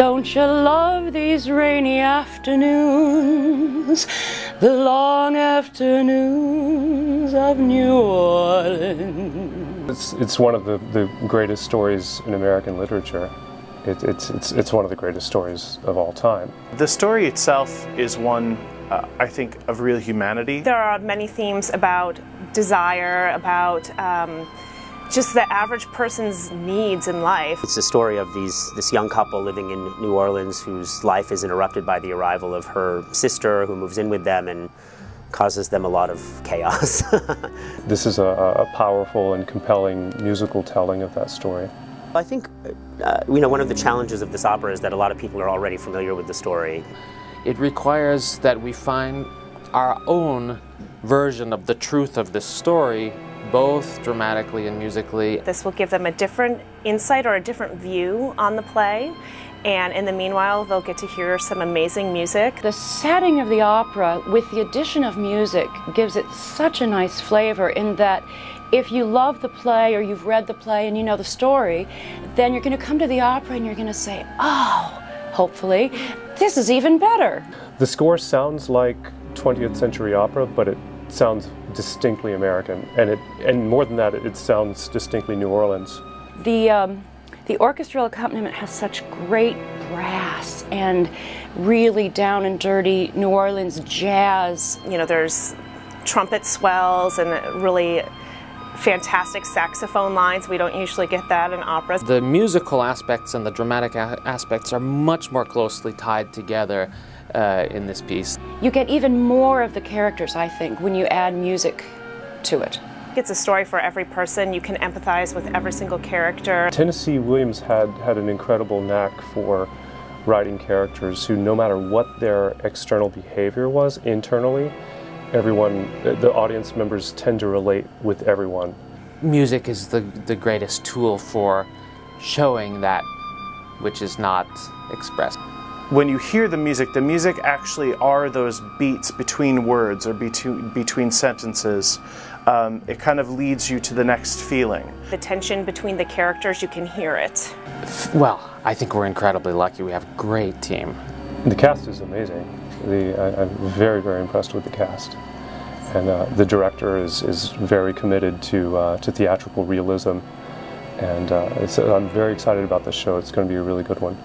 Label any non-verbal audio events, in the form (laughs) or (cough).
Don't you love these rainy afternoons, the long afternoons of New Orleans? It's, it's one of the, the greatest stories in American literature. It, it's, it's, it's one of the greatest stories of all time. The story itself is one, uh, I think, of real humanity. There are many themes about desire, about um, just the average person's needs in life. It's the story of these this young couple living in New Orleans whose life is interrupted by the arrival of her sister who moves in with them and causes them a lot of chaos. (laughs) this is a, a, powerful and compelling musical telling of that story. I think uh, you know one of the challenges of this opera is that a lot of people are already familiar with the story. It requires that we find our own version of the truth of this story both dramatically and musically. This will give them a different insight or a different view on the play. And in the meanwhile, they'll get to hear some amazing music. The setting of the opera, with the addition of music, gives it such a nice flavor in that if you love the play or you've read the play and you know the story, then you're going to come to the opera and you're going to say, oh, hopefully, this is even better. The score sounds like 20th century opera, but it sounds distinctly American, and it and more than that, it, sounds distinctly New Orleans. The um, the orchestral accompaniment has such great brass and really down and dirty New Orleans jazz. You know, there's trumpet swells and really fantastic saxophone lines. We don't usually get that in operas. The musical aspects and the dramatic aspects are much more closely tied together uh, in this piece. You get even more of the characters, I think, when you add music to it. It's a story for every person. You can empathize with every single character. Tennessee Williams had, had an incredible knack for writing characters who, no matter what their external behavior was internally, everyone, the audience members tend to relate with everyone. Music is the, the greatest tool for showing that which is not expressed when you hear the music, the music actually are those beats between words or between, between sentences. Um, it kind of leads you to the next feeling. The tension between the characters, you can hear it. Well, I think we're incredibly lucky. We have a great team. The cast is amazing. The, I, am very, very impressed with the cast. And uh, the director is, is very committed to, uh, to theatrical realism. And uh, I'm very excited about this show. It's going to be a really good one.